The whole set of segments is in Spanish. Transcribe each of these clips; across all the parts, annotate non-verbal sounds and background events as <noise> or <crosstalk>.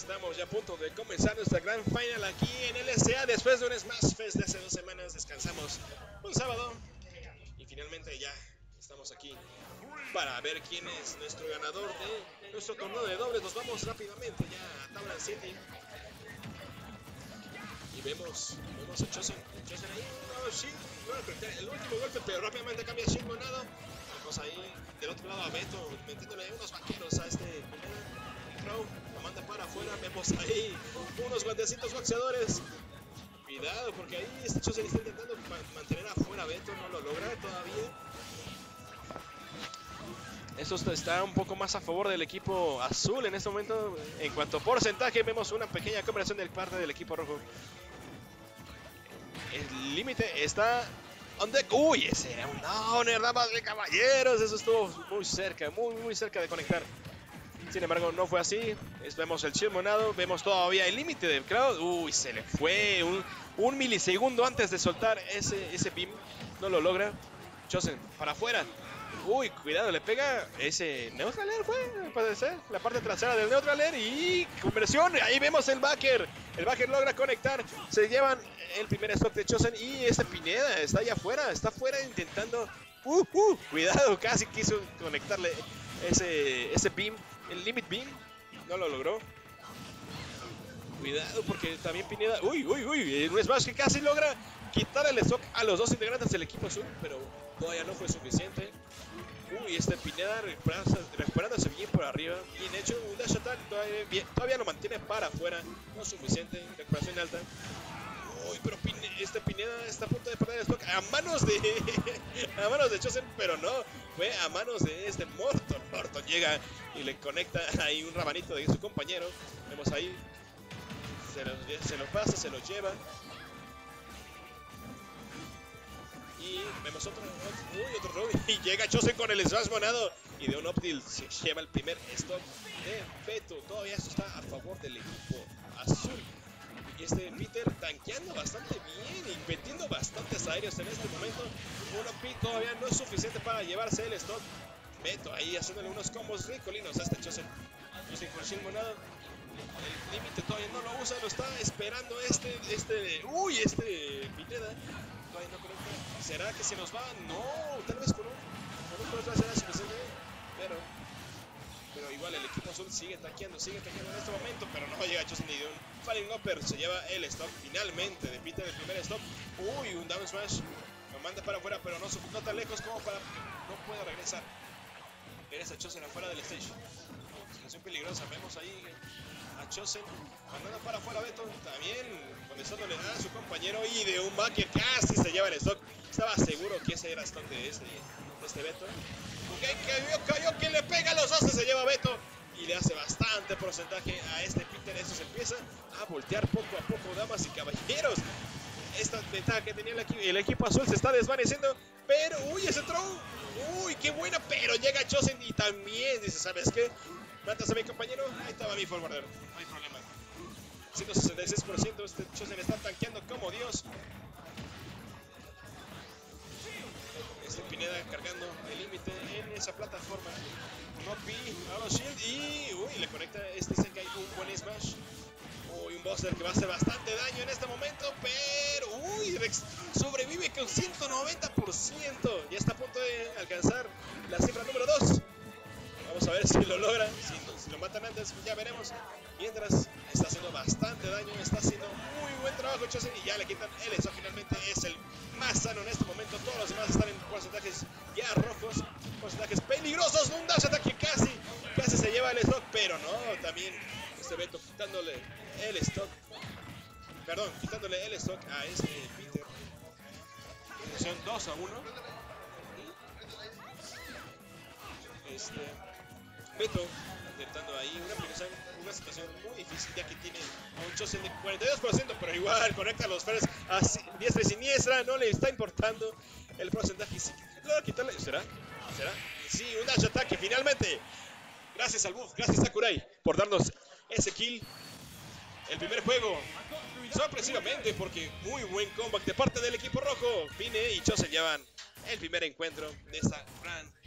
Estamos ya a punto de comenzar nuestra gran final aquí en LSA después de un Smash Fest de hace dos semanas. Descansamos un sábado y finalmente ya estamos aquí para ver quién es nuestro ganador de nuestro torneo de dobles. Nos vamos rápidamente ya a Tabla City y vemos, vemos a Chosen, Chosen ahí, el último golpe, pero rápidamente cambia Shin Monado. Vemos ahí del otro lado a Beto metiéndole unos vaqueros a este ahí unos guantecitos boxeadores. Cuidado, porque ahí este Chosen está intentando mantener afuera a Beto, no lo logra todavía. Eso está un poco más a favor del equipo azul en este momento. En cuanto a porcentaje, vemos una pequeña conversión del parte del equipo rojo. El límite está. Uy, ese era un downer, damas de caballeros. Eso estuvo muy cerca, muy, muy cerca de conectar. Sin embargo, no fue así. Vemos el monado. Vemos todavía el límite del crowd. Uy, se le fue un, un milisegundo antes de soltar ese, ese. No lo logra. Chosen, para afuera. Uy, cuidado, le pega ese Neutraler, fue, ser. La parte trasera del Neutraler y conversión. Ahí vemos el backer. El backer logra conectar. Se llevan el primer stock de Chosen y este Pineda está allá afuera. Está afuera intentando. Uh, uh, cuidado, casi quiso conectarle ese, ese beam, el limit beam. No lo logró. Cuidado porque también Pineda. Uy, uy, uy. Un smash que casi logra quitar el stock a los dos integrantes del equipo azul, pero todavía no fue suficiente. Uy, este Pineda recuperándose bien por arriba. Bien hecho, un dash attack todavía, todavía lo mantiene para afuera. No suficiente, recuperación alta. Uy, pero este Pineda está a punto de perder el stock a manos de <laughs> a manos de Chosen, pero no, fue a manos de este Morton. Morton llega y le conecta <laughs> ahí un rabanito de su compañero. Vemos ahí, se lo, pasa, se lo lleva. Y vemos otro, uy, otro round. <laughs> Y llega Chosen con el smash monado. Y de un Optil se lleva el primer stop de Beto. Todavía esto está a favor del equipo azul. Y este Peter tanqueando bastante bien y metiendo bastantes aéreos en este momento. Un OP todavía no es suficiente para llevarse el stop. Beto ahí haciéndole unos combos ricolinos a este. Chosen con Shield monado. El límite todavía no lo usa, lo está esperando este, este, uy, este Pineda todavía no conecta. ¿Será que se nos va? No, tal vez con un, un será pero, pero igual el equipo azul sigue taqueando, sigue taqueando en este momento, pero no llega Chosen ni de un Falling Upper, se lleva el stop finalmente de Peter el primer stop. Uy, un down smash, lo manda para afuera, pero no, no tan lejos como para no pueda regresar. Regresa Chosen afuera del stage. Situación peligrosa, vemos ahí a Chosen mandando para afuera Beto también le da a su compañero y de un back que casi se lleva el stock. Estaba seguro que ese era stock de de este Beto. Que cayó, cayó que le pega a los dos se lleva Beto. Y le hace bastante porcentaje a este Peter. Eso se empieza a voltear poco a poco damas y caballeros esta ventaja que tenía el equipo, azul se está desvaneciendo pero uy ese throw. Uy qué buena pero llega Chosen y también dice sabes qué matas a mi compañero. Ahí estaba mi forwarder no hay problema. 166%, este Chosen está tanqueando como Dios. Este Pineda cargando el límite en esa plataforma. No pi, Shield y uy, le conecta este un Buster que va a hacer bastante daño en este momento, pero uy, Rex sobrevive con 190%. Ya está a punto de alcanzar la cifra número 2. Vamos a ver si lo logra. Si, lo matan antes, ya veremos. Mientras está haciendo bastante daño, está haciendo muy buen trabajo Chosen y ya le quitan el eso. Finalmente es el más sano en este momento. Todos los demás están en porcentajes ya rojos, porcentajes peligrosos. Un dash attack casi, casi se lleva el stock, pero no. También Beto quitándole el stock. Perdón, quitándole el stock a este Peter. Son 2 a 1. Este. Beto intentando ahí una, una situación muy difícil ya que tiene a un Chosen de 42%, pero igual conecta los frares a diestra y siniestra, no le está importando el porcentaje. Logra quitarle, ¿será? ¿Será? Sí, un dash ataque finalmente. Gracias al buff, gracias a Sakurai por darnos ese kill. El primer juego, sorpresivamente, porque muy buen comeback de parte del equipo rojo. Pine y Chosen llevan el primer encuentro de esta gran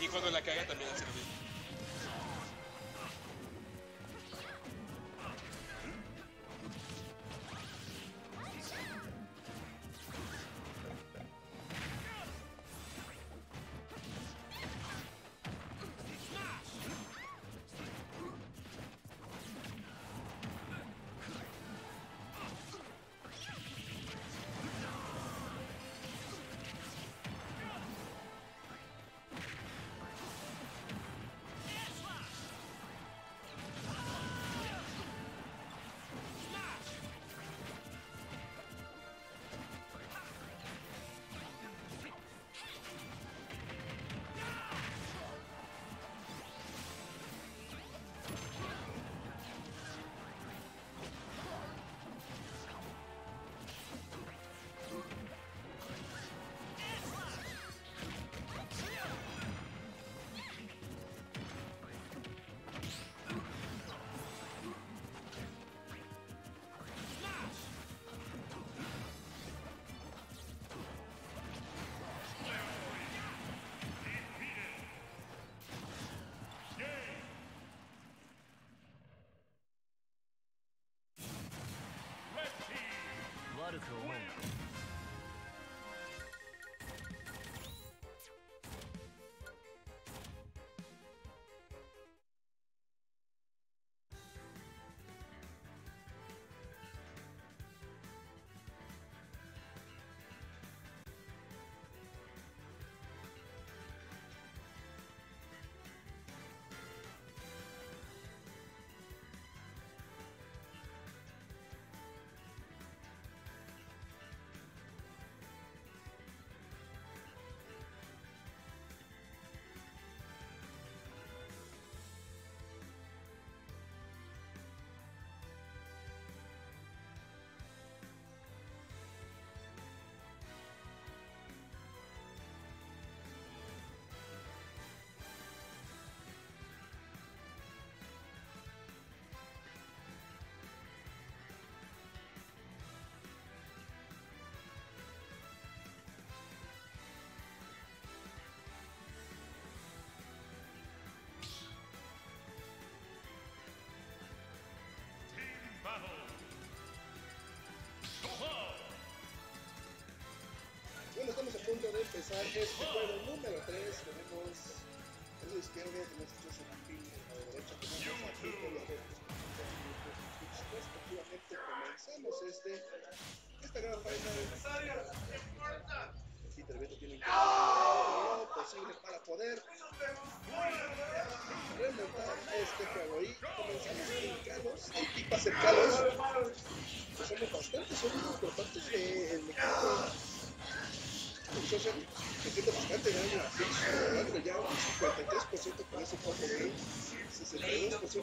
Y cuando la caga también hace lo mismo. Empezar este juego número 3. Tenemos a la izquierda, tenemos a Joseph Martín, a la derecha tenemos a López. Respectivamente comenzamos este, esta gran faena. Peter Beto tiene que lo posible para poder remontar este juego. Y comenzamos cercanos, equipas cercanos. Pues somos bastante sólidos por parte del equipo Joseph metiendo bastante daño a Fix, logrando ya un 53% con ese combo de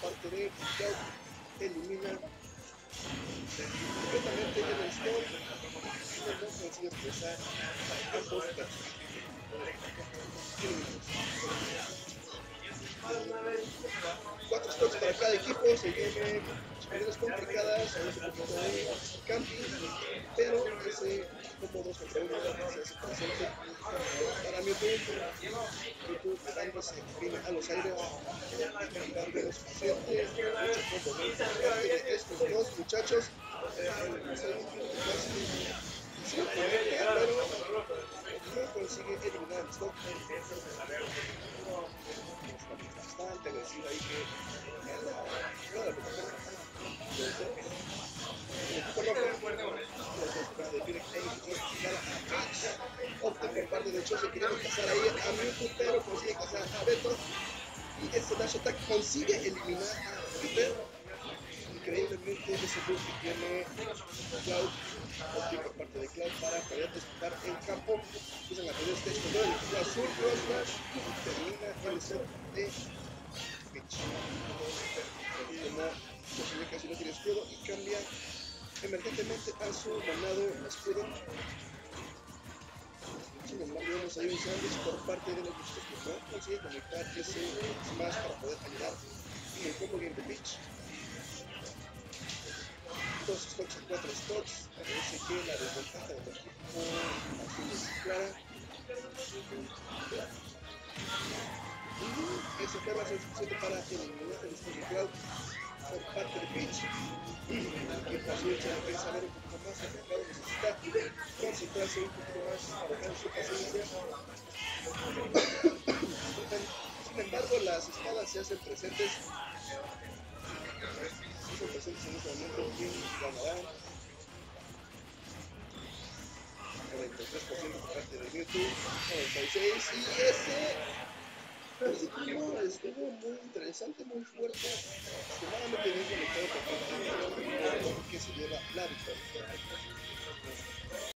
parte de Cuatro stops para cada equipo, se vienen peleas complicadas, a veces poco de camping, pero ese como dos contra uno se hace presente para Mewtwo. Mewtwo dándose fin a los aires, dando suficiente, mucho componente de estos dos muchachos bastante decir ahí que opta por parte de consigue casar a Beto y ese dash attack consigue eliminar a increíblemente ese plus que tiene Cloud, por parte de Cloud, para poder disputar el campo. Es en la pelea stage control, el azul, pues, cross y termina con el set de pitch. Continúa posible casi no tiene escudo y cambia emergentemente a su manado escudo. Sin embargo, vemos ahí un sándwich por parte de los que no consigue conectar ese smash para poder ayudar. Y el combo game de pitch. 284 stocks, parece que la desventaja del equipo aquí es clara. Y eso fue la suficiente para eliminar el Stone por parte de Page. Que por su hecho de saber un poco más, el mercado necesita concentrarse un poco más, trabajar su paciencia. Sin embargo, las espadas se hacen presentes. Se presentes en este momento. ¿Quién ganará? 93% por parte de Mewtwo, 96% y ese estuvo, estuvo muy interesante, muy fuerte, extremadamente bien conectado por parte de que se lleva la victoria.